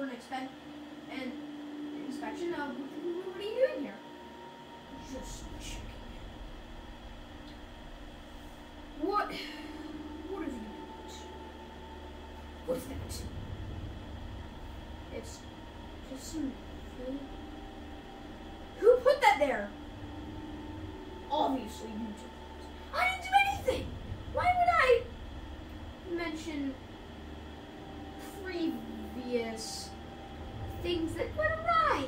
for an expect an inspection. Uh, what are you doing here? Just checking. What? What have you done? What's that? It's just some food. Who put that there? Obviously, you did. I didn't do anything. Why would I mention previous things that went awry?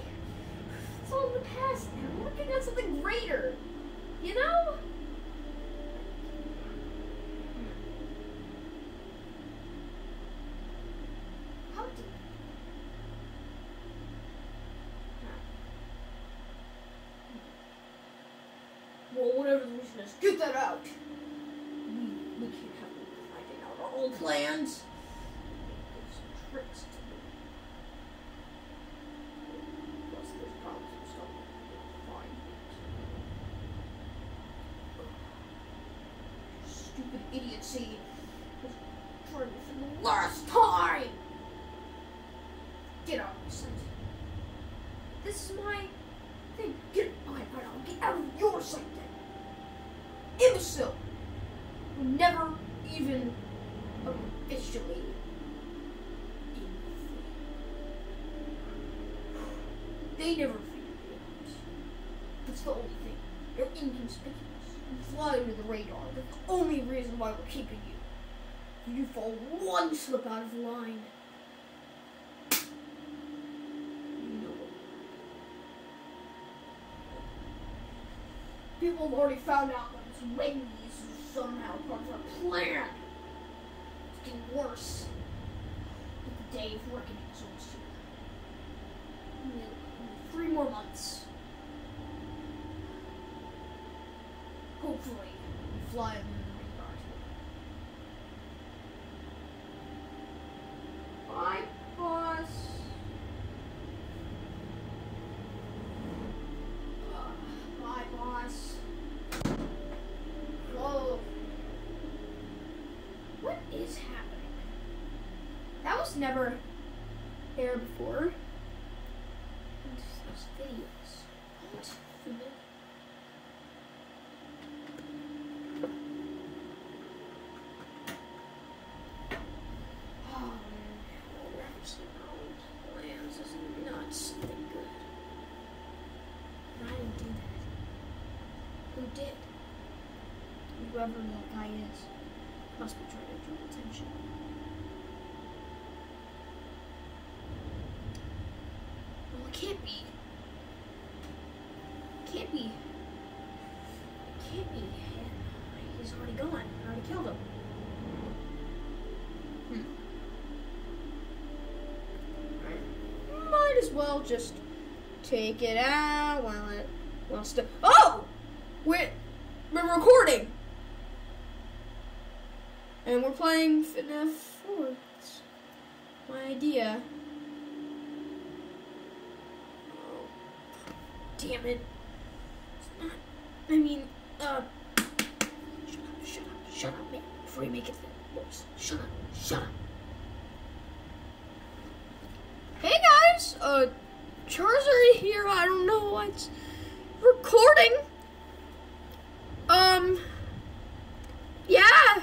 It's all in the past now. We're working on something greater. You know? How did Well, whatever the reason is, get that out. We, we can't have you finding out our whole plans. Stupid idiocy. was trying to last time. Get out of my sight. This is my thing. Get okay, fine, I'll get out of your sight then. Imbecile! Who never even officially They never figured it out. That's the only thing. You're inconspicuous. You fly under the radar. That's the only reason why we're keeping fall one slip out of line. What People have already found out that it's Wendy's is somehow part of our plan. It's getting worse. But the day of reckoning is almost here. Three more months. Hopefully, we fly under the radar. Bye, boss. Uh, bye, boss. Whoa. What is happening? That was never there before. And those videos. What? Oh man, we're actually our own plans is not something good. I didn't do that. Who did? Whoever that guy is. Must be trying to draw attention. Well, it can't be. It can't be. It can't be him. He's already gone. I already killed him. Hmm. Might as well just take it out while it while still. Oh, we're we're recording, and we're playing FNAF 4. It's my idea. Oh, damn it! It's not. I mean, uh. Shut up, shut up, shut up, man. Before you make it worse. Shut up, shut up. Hey guys, uh, Charizard here. I don't know what's recording. Um, yeah.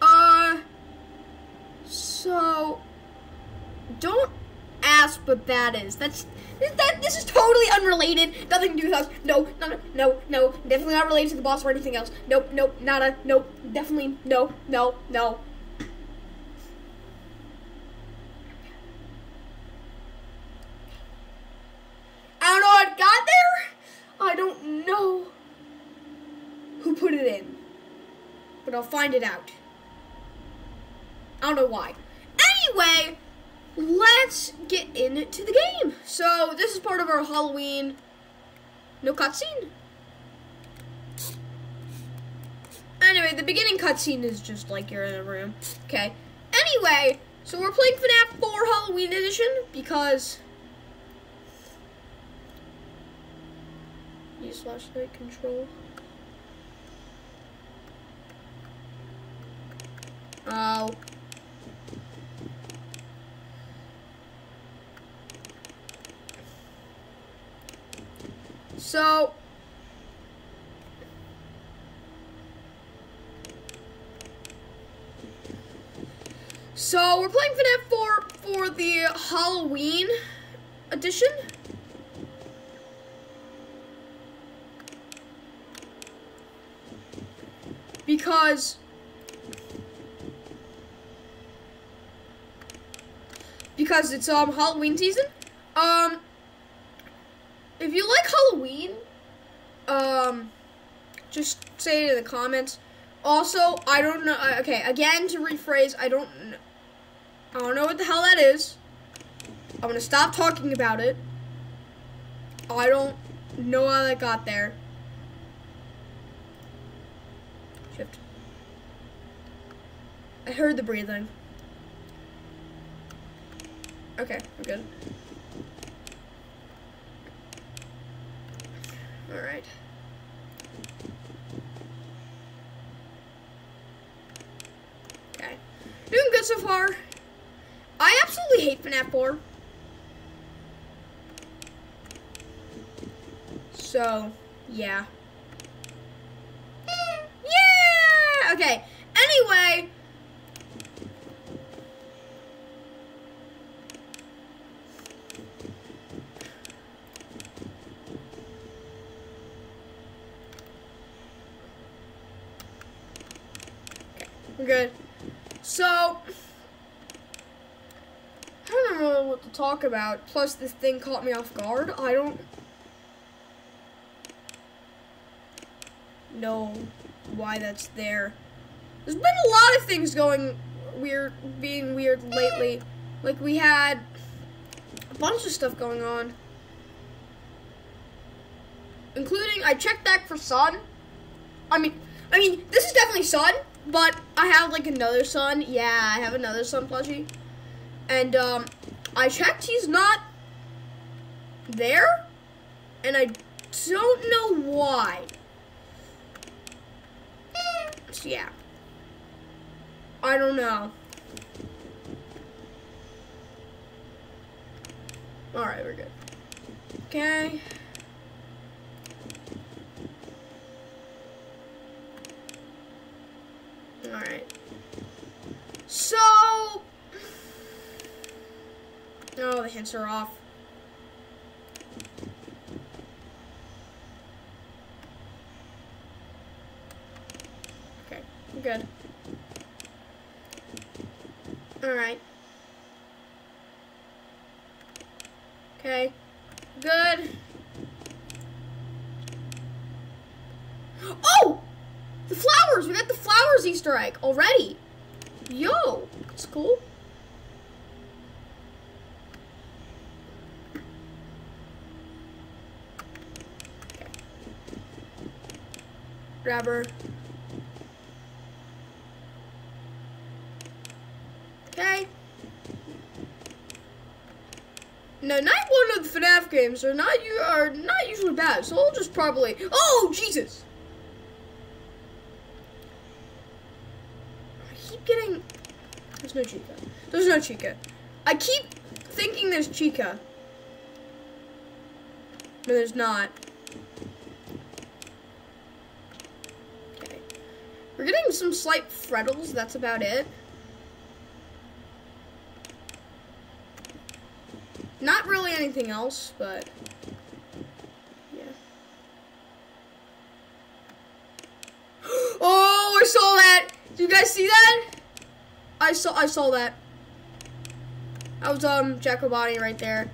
Uh, so don't ask what that is. That's that. This is totally unrelated. Nothing to do with us. No, no, no, no. Definitely not related to the boss or anything else. Nope, nope, nada. Nope, definitely no, no, no. I don't know how it got there. I don't know who put it in, but I'll find it out. I don't know why. Anyway, let's get into the game. So this is part of our Halloween. No cutscene. Anyway, the beginning cutscene is just like you're in a room. Okay. Anyway, so we're playing FNAF 4 Halloween Edition because use flashlight control. Oh. So. So we're playing FNAF 4 for the Halloween edition. Because because it's um Halloween season. Um if you like Halloween, um just say it in the comments. Also, I don't know uh, okay, again to rephrase, I don't I don't know what the hell that is. I'm to stop talking about it. I don't know how that got there. Shift. I heard the breathing. Okay, we're good. Alright. Okay. Doing good so far. I absolutely hate FNAF 4. So, yeah. Yeah! Okay. Anyway. We're good. So, I don't know what to talk about. Plus, this thing caught me off guard. I don't know why that's there. There's been a lot of things going weird, being weird lately. Like we had a bunch of stuff going on, including I checked back for Sun. I mean, I mean this is definitely Sun, but I have like another son. Yeah, I have another son plushie, and um, I checked. He's not there, and I don't know why. So, yeah. I don't know. Alright, we're good. Okay. Alright. So. Oh, the hints are off. Okay, I'm good. Alright. Okay. Good. Oh! Flowers! We got the flowers Easter egg already. Yo! That's cool. Okay. Grab her. Okay. No, night one of the FNAF games are not you are not usually bad, so I'll just probably. Oh Jesus! I keep getting. There's no Chica. There's no Chica. I keep thinking there's Chica, but there's not. Okay, we're getting some slight Freddles. That's about it. Not really anything else, but yeah. Oh, I saw that. Did you guys see that? I saw I saw that. That was um Jack-O-Bonnie right there.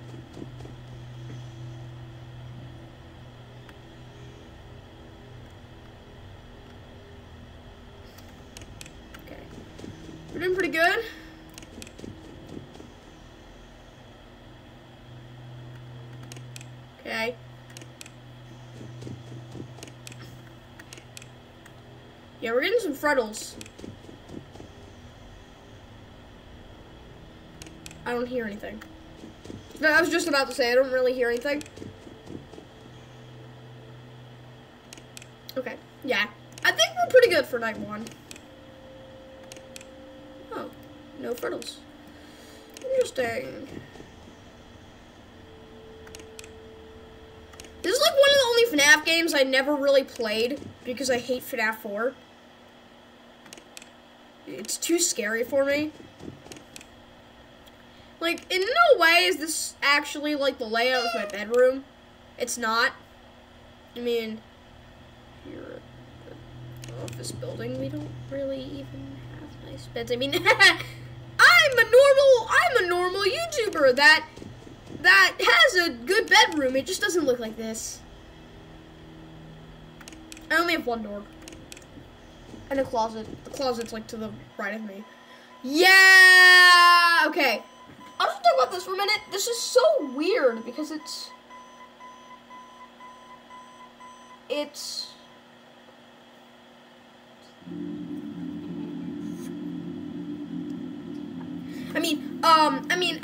Okay. We're doing pretty good. Okay. Yeah, we're getting some Freddles. I don't hear anything. I was just about to say, I don't really hear anything. Okay, yeah. I think we're pretty good for night one. Oh, no Freddles. Interesting. This is like one of the only FNAF games I never really played because I hate FNAF 4. It's too scary for me. Like, in no way is this actually like the layout of my bedroom. It's not. I mean, here at the office building, we don't really even have nice beds. I mean, I'm a normal, I'm a normal YouTuber that that has a good bedroom. It just doesn't look like this. I only have one door. And a closet. The closet's like to the right of me. Yeah! Okay. I'll talk about this for a minute. This is so weird because it's. It's. I mean, um, I mean, uh,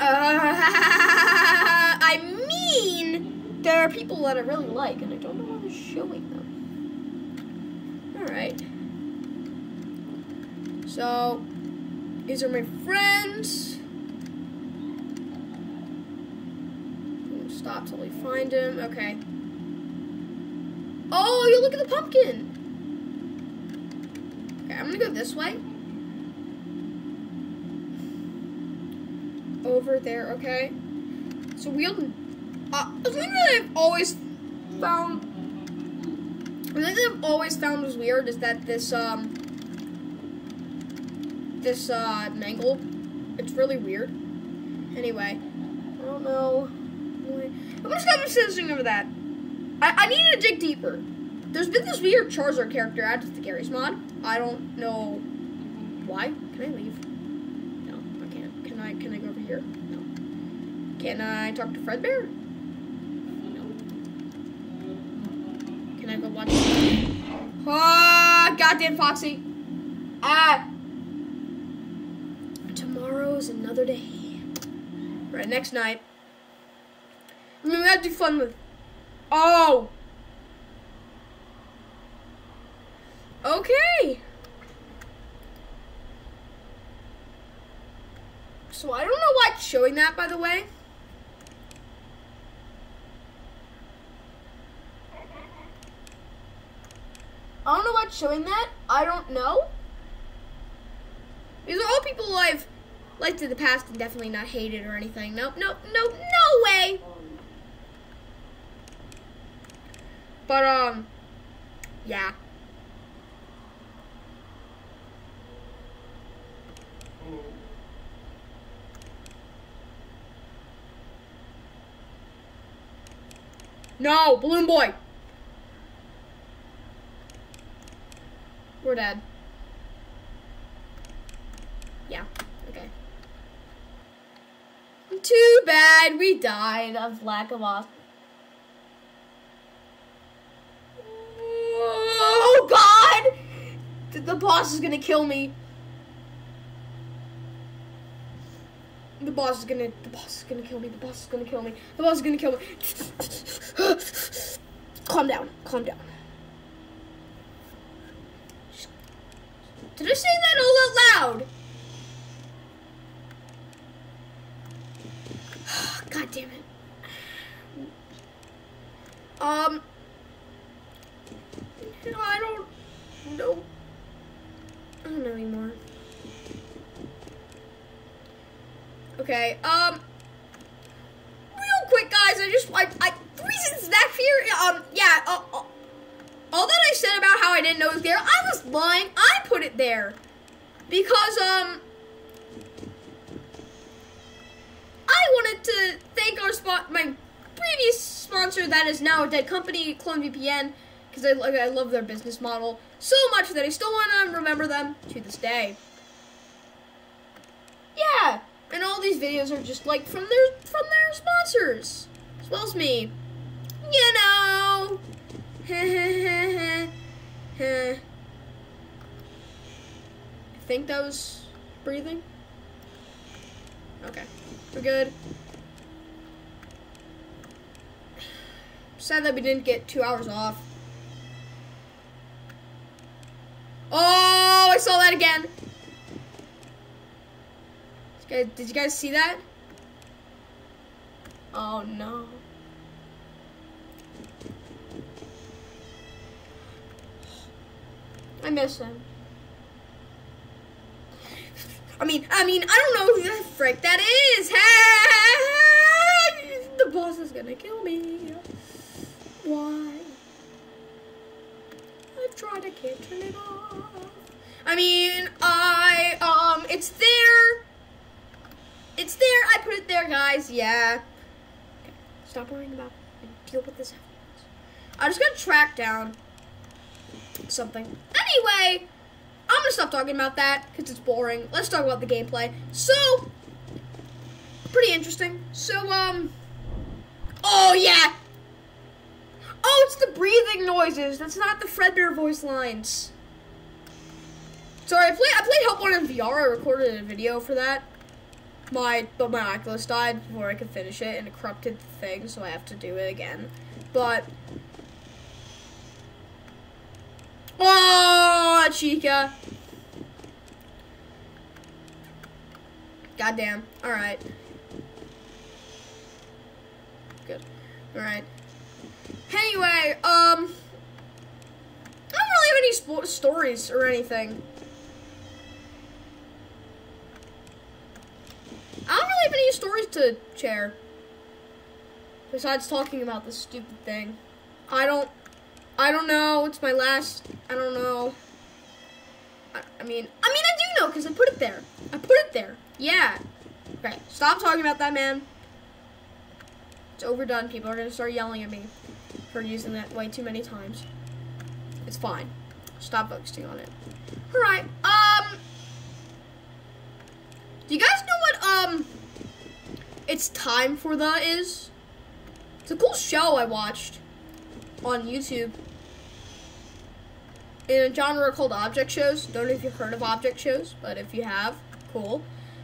I mean, there are people that I really like, and I don't know why I'm showing them. All right. So, these are my friends. Stop till we find him. Okay. Oh, you look at the pumpkin. Okay, I'm gonna go this way. Over there, okay. So we'll. Uh, the thing that I've always found. The thing that I've always found was weird is that this um. This uh mangle, it's really weird. Anyway, I don't know. I'm just gonna sensing over that. I, I need to dig deeper. There's been this weird Charizard character added to the Garry's mod. I don't know why. Can I leave? No, I can't. Can I can I go over here? No. Can I talk to Fredbear? No. Can I go watch Ah, goddamn Foxy. Ah. Tomorrow's another day. Right, next night. Mean, we gotta do fun with. Oh! Okay! So I don't know why it's showing that, by the way. I don't know why it's showing that. I don't know. These are all people I've liked in the past and definitely not hated or anything. Nope, nope, nope, no way! But, um, yeah. No, Balloon Boy! We're dead. Yeah, okay. Too bad we died of lack of off. The, boss is gonna kill me. The boss is gonna. The boss is gonna kill me. The boss is gonna kill me. The boss is gonna kill me. calm down. Calm down. Did I say that all out loud? God damn it. Um. I don't know. I don't know anymore. Okay, um. Real quick, guys, I just, I, I, the reason Zach Fear, um, yeah, uh, uh, all that I said about how I didn't know it was there, I was lying. I put it there. Because, um, I wanted to thank our spot, my previous sponsor that is now a dead company, Clone VPN, because I, I love their business model so much that I still want to remember them to this day. Yeah, and all these videos are just like from their from their sponsors, as well as me. You know. I think that was breathing. Okay, we're good. Sad that we didn't get two hours off. Oh, I saw that again. Did you guys, did you guys see that? Oh, no. I miss him. I mean, I mean, I don't know who the frick that is. Hey! The boss is gonna kill me. Why? I can't turn it off. I mean, I, um, it's there. It's there. I put it there, guys. Yeah. Okay. Stop worrying about and deal with this. I'm just going to track down something. Anyway, I'm gonna stop talking about that because it's boring. Let's talk about the gameplay. So, pretty interesting. So, um, oh yeah. Oh, it's the breathing noises. That's not the Fredbear voice lines. Sorry, I played I played Help Wanted in VR. I recorded a video for that. My but my Oculus died before I could finish it, and it corrupted the thing, so I have to do it again. But oh, Chica. Goddamn. All right. Good. All right. Anyway, um, I don't really have any stories or anything. I don't really have any stories to share. Besides talking about this stupid thing. I don't, I don't know. It's my last, I don't know. I, I mean, I mean, I do know because I put it there. I put it there. Yeah. Okay, stop talking about that, man. It's overdone. People are going to start yelling at me for using that way too many times. It's fine. Stop focusing on it. Alright, um... Do you guys know what, um... It's Time for the is? It's a cool show I watched on YouTube. In a genre called object shows. Don't know if you've heard of object shows, but if you have, cool.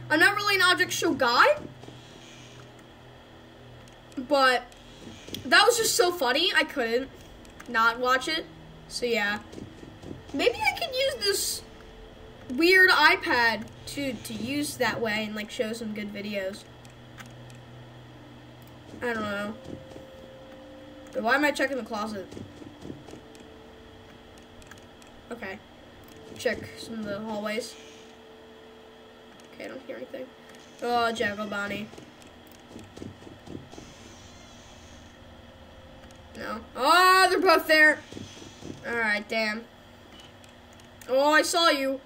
I'm not really an object show guy, but that was just so funny. I couldn't not watch it. So yeah, maybe I could use this weird iPad to to use that way and like show some good videos. I don't know. But why am I checking the closet? Okay. Check some of the hallways. Okay, I don't hear anything. Oh, Jack-O-Bonnie. No. Oh, they're both there. Alright, damn. Oh, I saw you.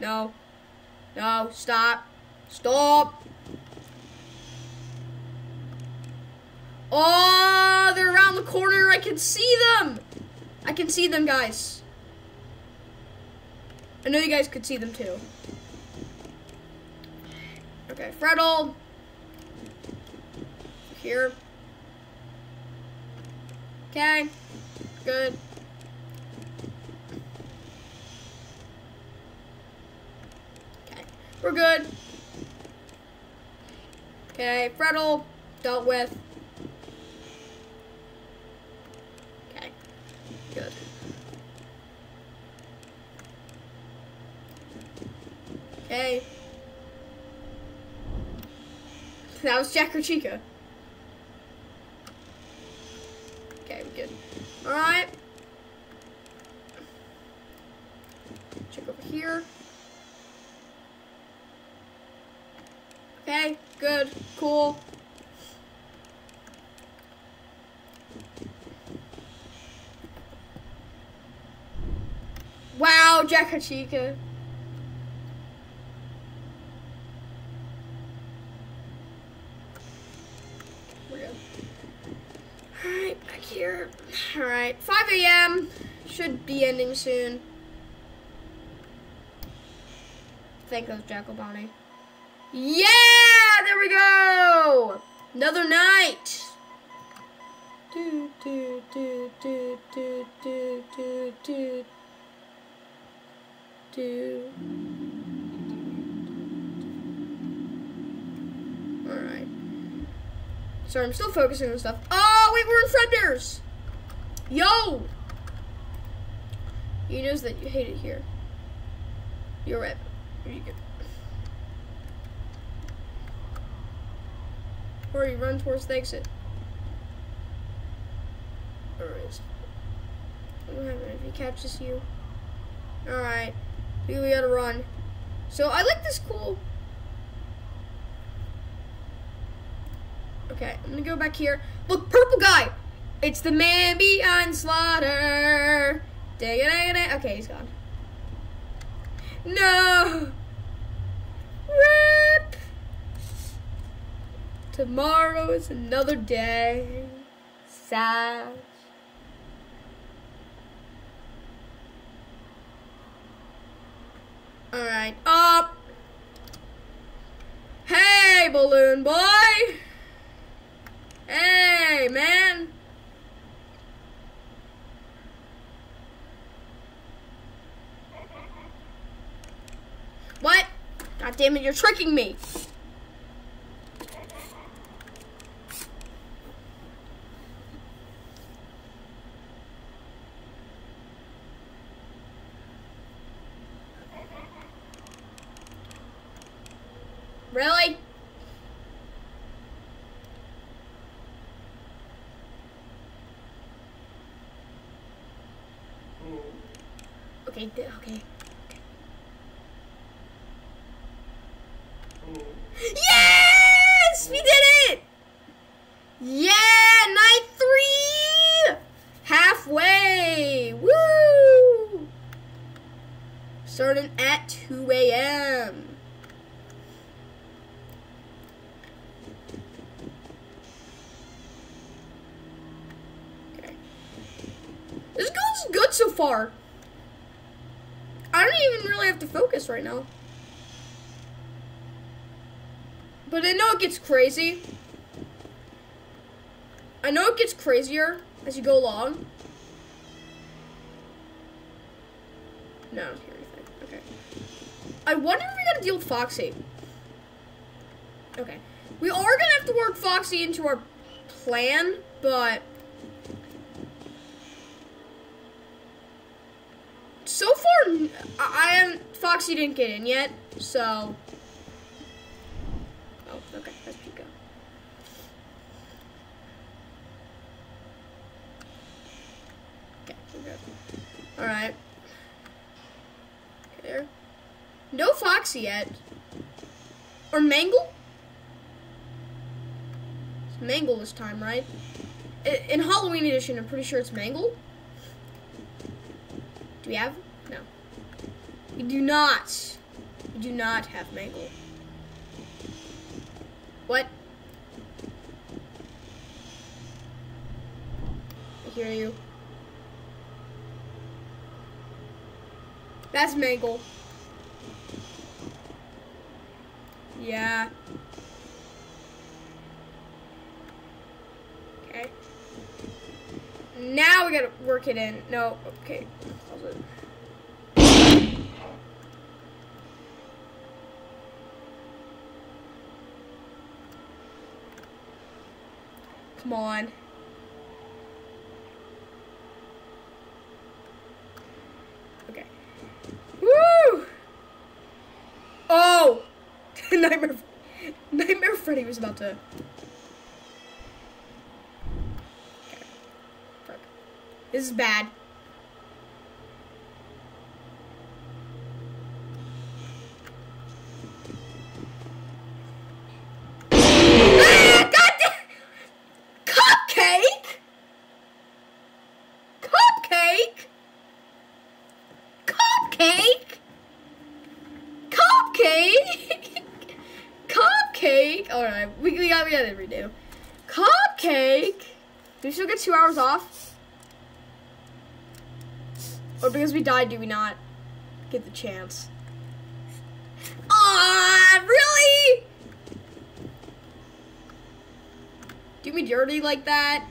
No. No, stop. Stop. Oh, they're around the corner. I can see them. I can see them, guys. I know you guys could see them too. Okay, Freddle. Here. Okay. Good. Okay. We're good. Okay, Freddle dealt with. Okay. Good. Okay. That was Jack-O-Chica. Okay, we good. Alright. Check over here. Okay, good, cool. Wow, Jack or Chica. Alright, back here. Alright, 5 a.m. Should be ending soon. Thank those Jack-O-Bonnie. Yeah! There we go! Another night! Sorry, I'm still focusing on stuff. Oh, wait, we're in Fredbear's! Yo! You knows that you hate it here. You're right. Here you go. Hurry, run towards the exit. Alright. What will happen if he catches you? Alright. We gotta run. So I like this cool. Okay, I'm gonna go back here. Look, purple guy! It's the man behind slaughter. Okay, he's gone. No! Rip! Tomorrow is another day. Sad. Alright, up! Hey, balloon boy! Hey, man! What? God damn it, you're tricking me! Really? Okay, th- okay. Yes! We did it! Yeah, night three! Halfway! Woo! Starting at 2 a.m. Okay. This goes good so far. Right now. But I know it gets crazy. I know it gets crazier as you go along. No, I don't hear anything. Okay. I wonder if we gotta deal with Foxy. Okay. We are gonna have to work Foxy into our plan, but so far n- I I Foxy didn't get in yet, so Oh, okay, that's Pico. Okay, we're good. Alright. There. No Foxy yet. Or Mangle? It's Mangle this time, right? In Halloween edition, I'm pretty sure it's Mangle. Do we have? We do not. We do not have Mangle. What? I hear you. That's Mangle. Yeah. Okay. Now we gotta work it in. No, okay. Pause it. Come on. Okay. Woo! Oh! Nightmare Nightmare Freddy was about to. This is bad. Ah, God damn- Cupcake? Cupcake? Cupcake? Cupcake? Cupcake? Alright, we, we got we gotta redo. Cupcake? Do we still get two hours off? Or because we died, do we not get the chance? Ah, really? Do me dirty like that?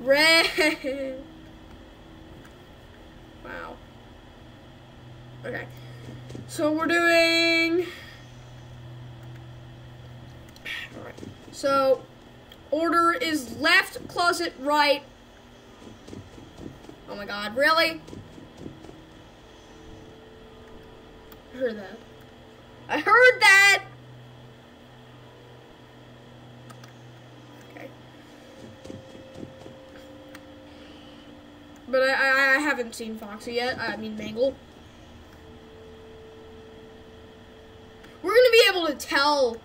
Red. Wow. Okay. So we're doing. Alright. So, Order is left, closet right. Oh my god, really? I heard that. I heard that! Okay. But I, I, I haven't seen Foxy yet. I mean, Mangle. We're gonna be able to tell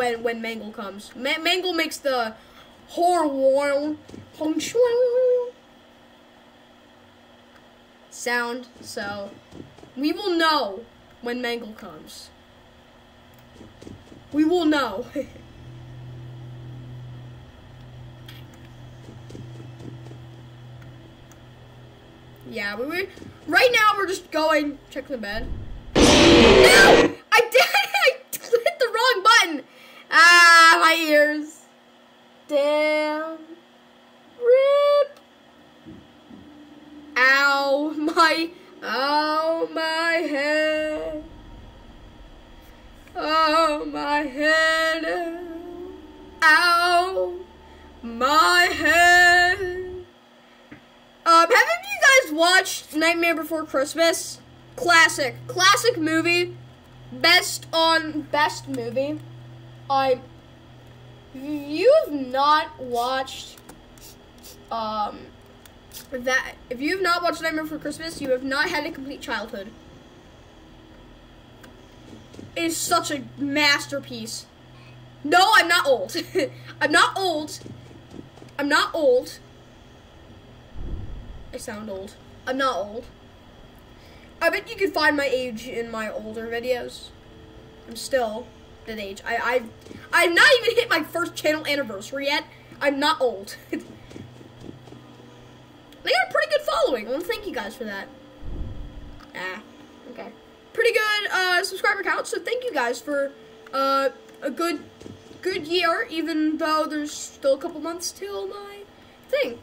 when when Mangle comes. Ma- Mangle makes the horn sound, so we will know when Mangle comes. We will know. yeah, we were right now. We're just going check the bed. Ah, my ears. Damn. Rip. Ow, my. Ow, my head. Oh, my head. Ow, my head. Um, haven't you guys watched Nightmare Before Christmas? Classic, classic movie. Best on best movie. I. If you have not watched, um, that if you have not watched Nightmare Before Christmas, you have not had a complete childhood. It is such a masterpiece. No, I'm not old. I'm not old. I'm not old. I sound old. I'm not old. I bet you could find my age in my older videos. I'm still that age. I, I've, I've not even hit my first channel anniversary yet. I'm not old. they got a pretty good following. I thank you guys for that. Ah, okay. Pretty good uh, subscriber count. So thank you guys for uh, a good, good year. Even though there's still a couple months till my thing.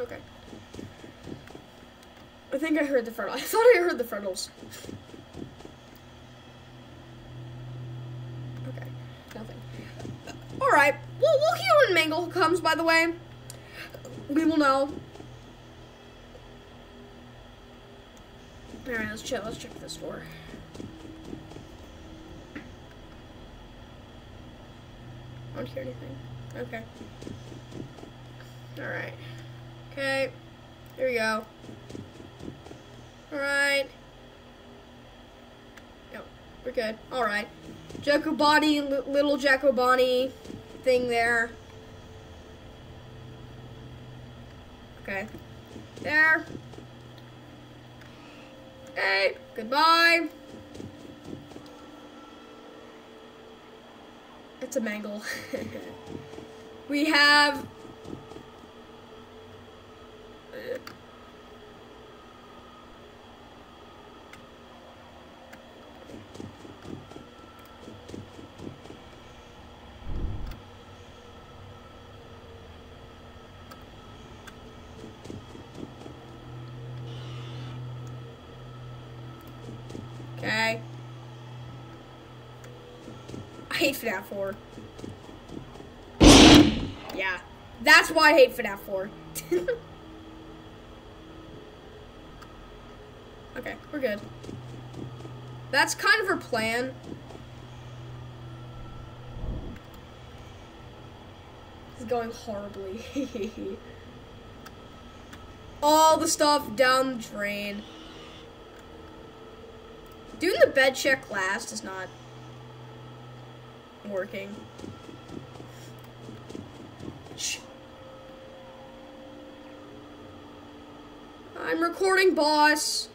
Okay. I think I heard the Freddles. I thought I heard the Freddles. Okay, nothing. Alright, well, we'll hear when Mangle comes, by the way. We will know. Alright, let's check. Let's check this door. I don't hear anything. Okay. Alright. Okay. Here we go. Alright. No, we're good. Alright. Jack-O-Bonnie, li- little Jack-O-Bonnie thing there. Okay. There. Okay. Goodbye. It's a mangle. we have Okay. I hate FNAF 4. Yeah. That's why I hate FNAF 4. okay, we're good. That's kind of her plan. Is going horribly. All the stuff down the drain. Doing the bed check last is not working. I'm recording, boss.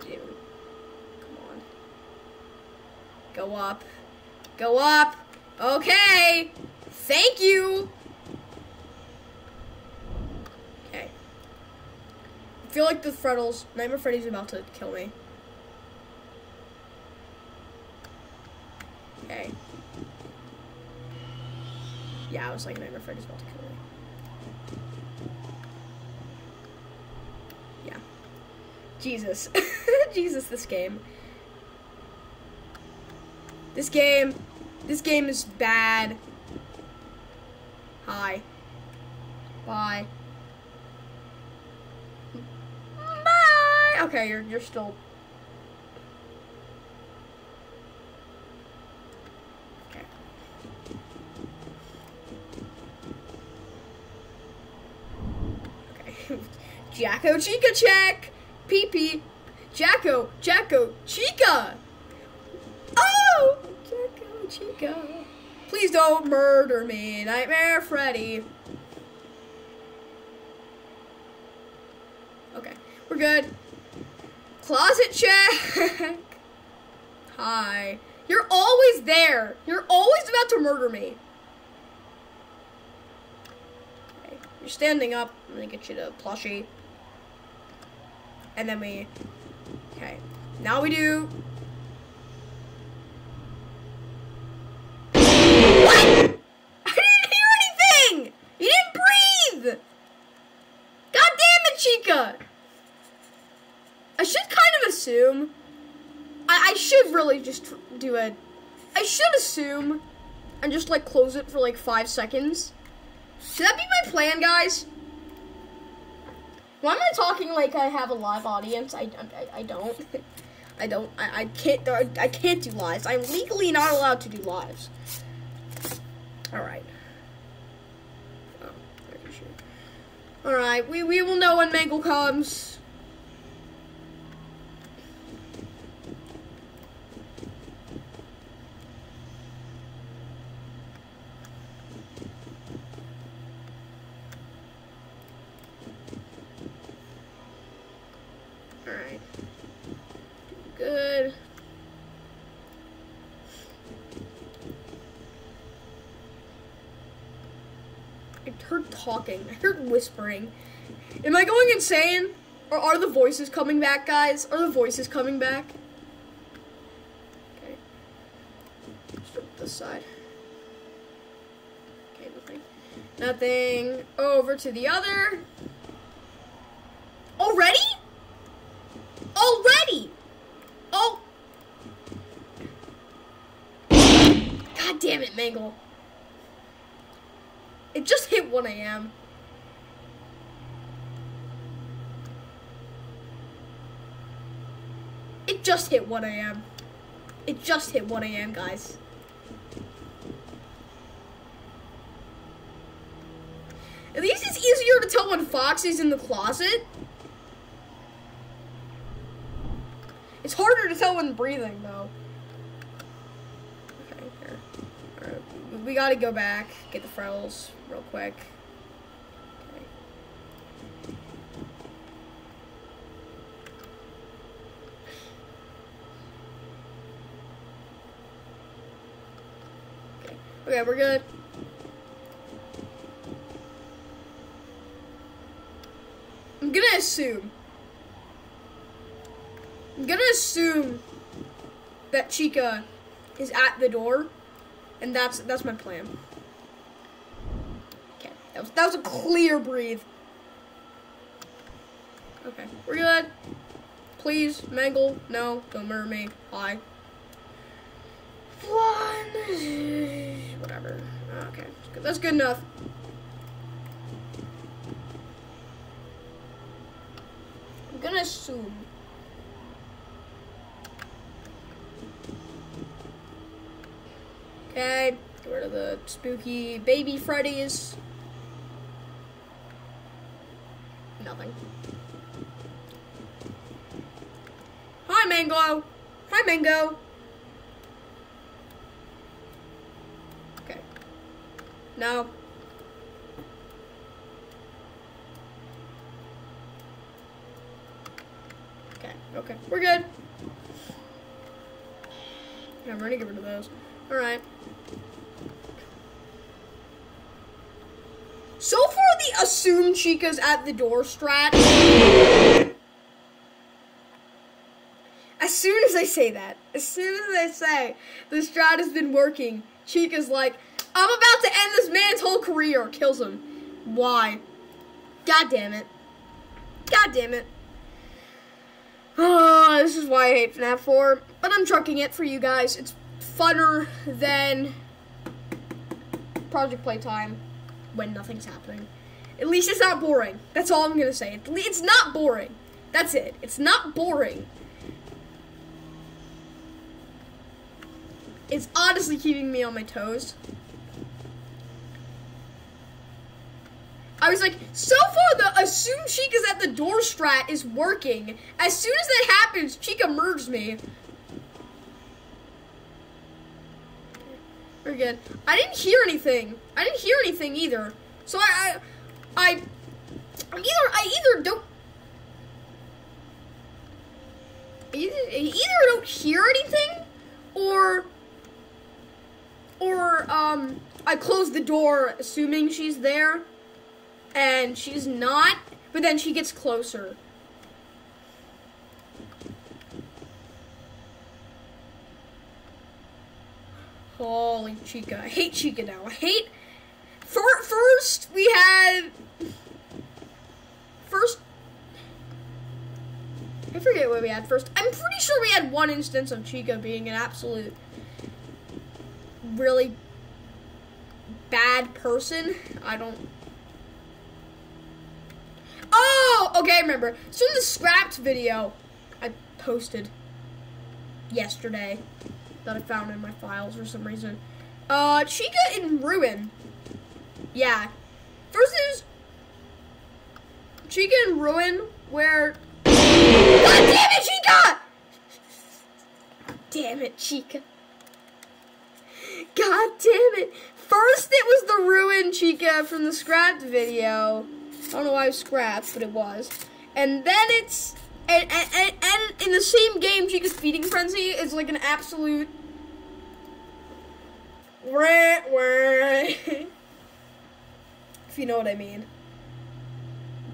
Dude, come on. Go up. Go up. Okay. Thank you. Okay. I feel like the Freddles, Nightmare Freddy's about to kill me. Yeah, I was like, Nightmare Freddy's about to kill me. Yeah. Jesus. Jesus, this game. This game. This game is bad. Hi. Bye. Bye. Okay, you're you're still Okay. Okay. Jack-O-Chica check. PP. Jacko, Jacko, Chica. Oh, Jack-O-Chica. Please don't murder me, Nightmare Freddy. Okay, we're good. Closet check. Hi. You're always there. You're always about to murder me. Okay, you're standing up. I'm gonna get you to plushie. And then we. Okay. Now we do. I didn't hear anything! You didn't breathe! God damn it, Chica! I should kind of assume. I, I should really just do a. I should assume and just like close it for like five seconds. Should that be my plan, guys? Why am I talking like I have a live audience? I, I, I don't. I don't. I, I can't. I can't do lives. I'm legally not allowed to do lives. All right. Oh. All right. We we will know when Mangle comes. All right. Good. I heard talking. I heard whispering. Am I going insane? Or are the voices coming back, guys? Are the voices coming back? Okay. This side. Okay, nothing. Nothing. Over to the other. Already? Already? Oh. God damn it, Mangle. It just hit 1 a.m. It just hit 1 a.m. It just hit 1 a.m., guys. At least it's easier to tell when Fox is in the closet. It's harder to tell when breathing, though. Okay, we gotta go back, get the Freddles real quick. Okay. Okay, we're good. I'm gonna assume. I'm gonna assume that Chica is at the door, and that's that's my plan. That was that was a clear breathe. Okay, we're good. Please, Mangle, no, don't murder me. Hi. One, whatever. Okay, that's good enough. I'm gonna assume. Okay, get rid of the spooky baby Freddy's. Nothing. Hi, Mango. Hi, Mango. Okay. No. Okay, okay. We're good. Yeah, I'm ready to get rid of those. Alright. So the Chica's at the door strat. As soon as I say that, as soon as I say the strat has been working, Chica's like, I'm about to end this man's whole career. Kills him. Why? God damn it. God damn it. Oh, this is why I hate FNAF 4. But I'm trucking it for you guys. It's funner than Project Playtime when nothing's happening. At least it's not boring. That's all I'm gonna say. It's not boring. That's it. It's not boring. It's honestly keeping me on my toes. I was like, so far the assume Chica's at the door strat is working. As soon as that happens, Chica merged me. We're good. I didn't hear anything. I didn't hear anything either. So I, I, either I either don't either, either don't hear anything or or um I close the door assuming she's there and she's not but then she gets closer. Holy Chica. I hate Chica now. I hate for, first we had first I forget what we had first. I'm pretty sure we had one instance of Chica being an absolute really bad person. I don't. Oh, okay, I remember. So the scrapped video I posted yesterday that I found in my files for some reason. Uh, Chica in Ruin. Yeah. First is Chica in Ruin, where God damn it, Chica! Damn it, Chica. God damn it. First it was the Ruin Chica from the scrapped video. I don't know why it was scrapped, but it was. And then it's and, and, and, and in the same game, Chica's feeding frenzy is like an absolute rant if you know what I mean.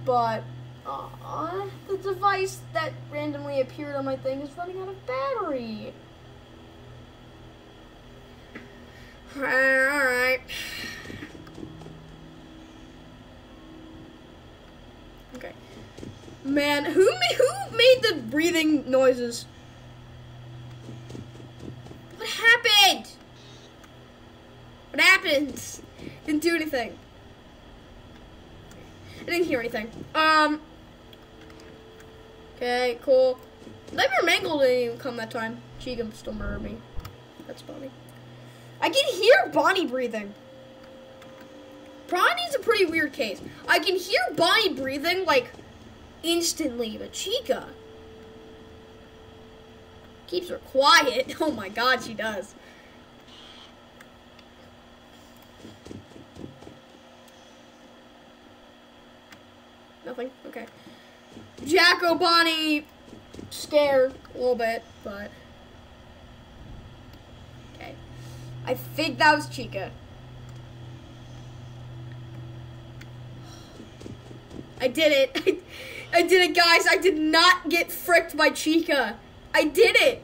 But uh, the device that randomly appeared on my thing is running out of battery. Alright. Okay. Man, who ma- who made the breathing noises? What happened? What happened? Didn't do anything. I didn't hear anything. Um. Okay, cool. Nightmare Mangle didn't even come that time. Chica still murdered me. That's Bonnie. I can hear Bonnie breathing. Bonnie's a pretty weird case. I can hear Bonnie breathing, like, instantly, but Chica keeps her quiet. Oh my god, she does. Nothing? Okay. Jack-O-Bonnie scared a little bit, but okay. I think that was Chica. I did it. I, I did it, guys. I did not get fricked by Chica. I did it.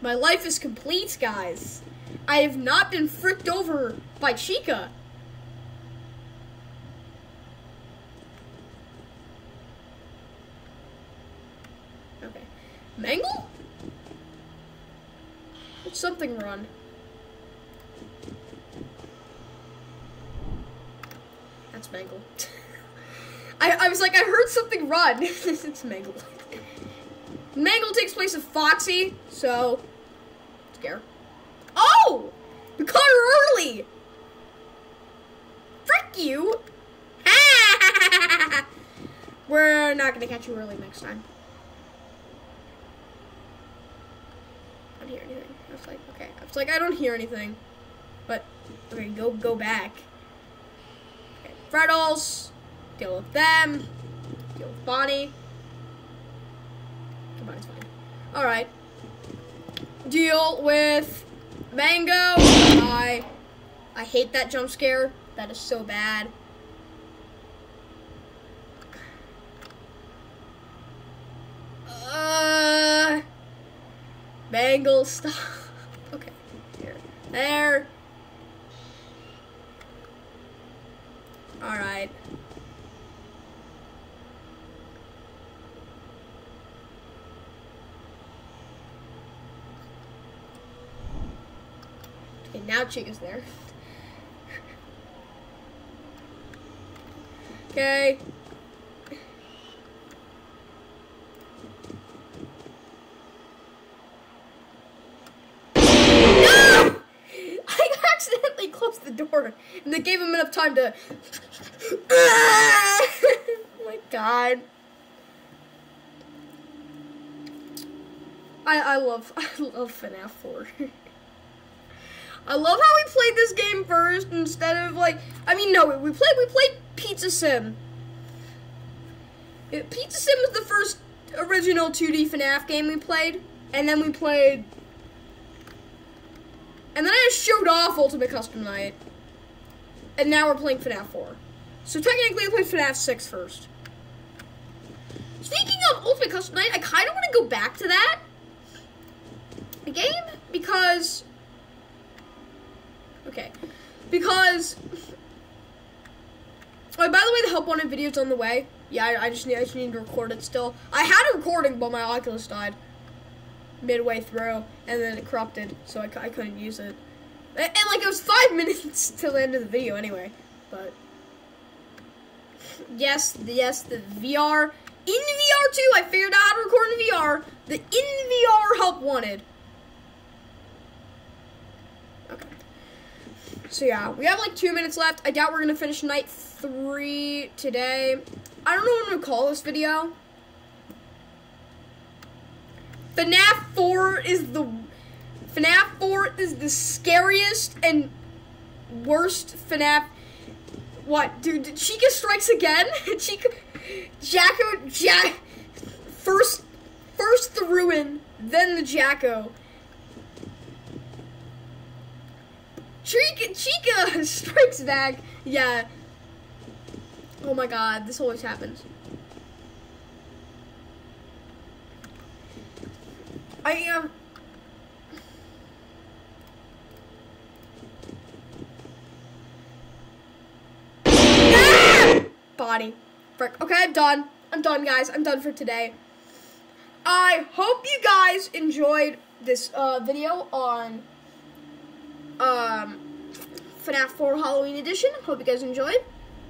My life is complete, guys. I have not been fricked over by Chica. Okay. Mangle? Did something run? That's Mangle. I, I was like, I heard something run. it's Mangle. Mangle takes place of Foxy, so scare. Oh! We caught her early! Frick you! We're not gonna catch you early next time. I don't hear anything. I was like, okay. I like, I don't hear anything. But okay, go go back. Okay, Freddles. Deal with them. Deal with Bonnie. Come on, it's fine. Alright. Deal with Mango. I I hate that jump scare. That is so bad. Uh Mangle stop. There. Alright. Okay, now Chica's there. okay. Time to. oh my god. I I love I love FNAF 4. I love how we played this game first instead of like I mean no we played we played Pizza Sim. It, Pizza Sim was the first original 2D FNAF game we played, and then we played and then I just showed off Ultimate Custom Night. And now we're playing FNAF 4. So technically I played FNAF 6 first. Speaking of Ultimate Custom Night, I kind of want to go back to that game because okay because oh, by the way the help wanted video's on the way yeah I, I, just need I just need to record it still I had a recording but my Oculus died midway through and then it corrupted so I, I couldn't use it and, and like it was five minutes till the end of the video anyway but yes the, yes the VR in VR too I figured out how to record in VR the in VR help wanted Okay. So yeah, we have like two minutes left. I doubt we're gonna finish night three today. I don't know what I'm gonna call this video. FNAF 4 is the FNAF 4 is the scariest and worst FNAF. What, dude? Chica strikes again. Chica, Jacko, Jack. First, first the ruin, then the Jacko. Chica, Chica strikes back. Yeah. Oh my god, this always happens. I am. Um, Body. Frick. Okay, I'm done. I'm done, guys. I'm done for today. I hope you guys enjoyed this uh, video on um, FNAF 4 Halloween Edition. Hope you guys enjoyed.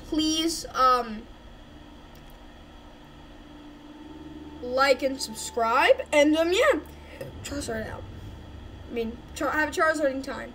Please um, like and subscribe. And um, yeah, Charizard out. I mean, Char- have a Charizarding time.